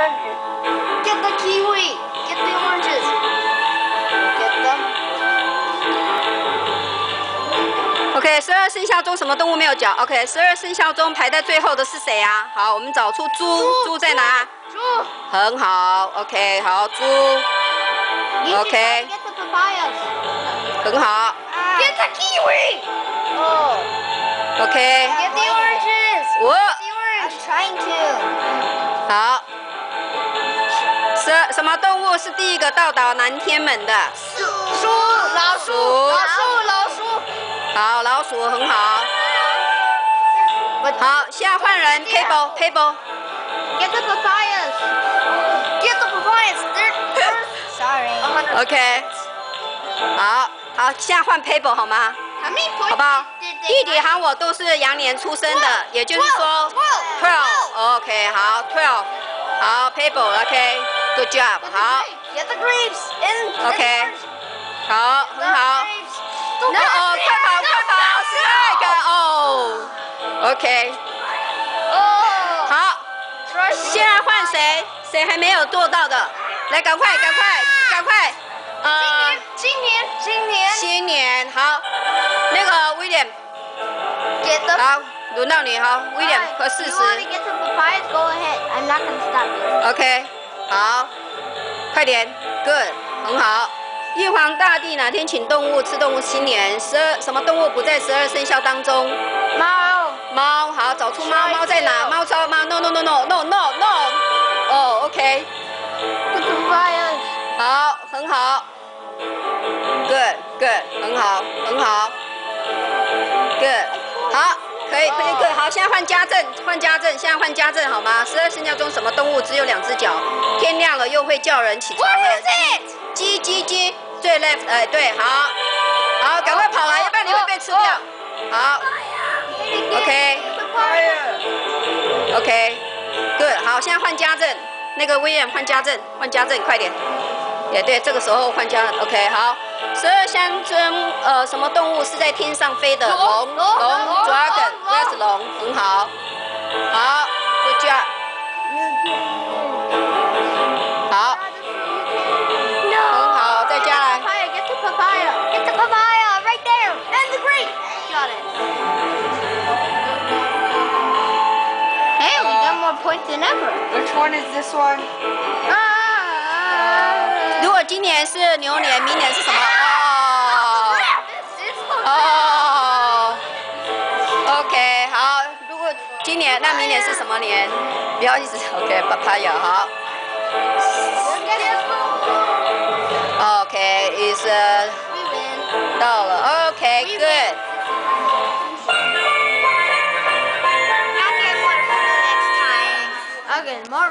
oranges. Get the kiwi. Get the oranges. Get them. OK，十二生肖中什么动物没有脚？OK，十二生肖中排在最后的是谁啊？好，我们找出猪，猪在哪？猪。很好，OK，好，猪，Okay. Get the papayas. 很好 Get the kiwi. Oh.，OK，Get the oranges. 我. I'm trying to. 好。什什么动物是第一个到达南天门的？鼠鼠老鼠老鼠老鼠。好，老鼠很好。好，现在换人 Pebble。Get the papayas. Get the papayas. They're, they're sorry. OK，好，好，现在换 Pebble 好吗好不好弟弟和我都是羊年出生的，也就是说 twelve。OK，好，twelve。好 good job 好。ok 好很好。那哦快跑快跑快哦 ok 哦好。现在换谁？谁还没有做到的？来赶快赶快赶快。啊新年新年新年。新年好。那个威廉好轮到你哈威廉和四十。Ok 好，快点，Good，很好。玉皇大帝哪天请动物吃动物新年？十二什么动物不在十二生肖当中？猫。猫，好，找出猫，猫在哪？猫超猫，no no no no no no no，哦 the papayas. 好，很好，Good Good，很好，很好，Good，好，可以可以可以，好，现在换家政，换家政，现在换家政好吗？十二生肖中什么动物只有两只脚？天亮了又会叫人起床 What is？it? 鸡鸡鸡，最 left，哎，对，好，好，赶快跑来，要不然你会被吃掉。好，OK。OK，Good，好，现在换家政，那个威廉换家政，换家政，快点。也对，这个时候换家，OK，好。十二相中，呃，什么动物是在天上飞的？龙，龙，Dragon，Yes，龙，很好。好，Good job。好，很好，再加来。Get the papaya. Get the papaya right there. And the grape. Got it. Hey, we got more points than ever. Which one is this one? 今年是牛年，明年是什么？哦。哦。OK，好。如果今年，那明年是什么年？不要一直 OK，爸爸有好。OK，医生。到了，OK，Good。Okay, more.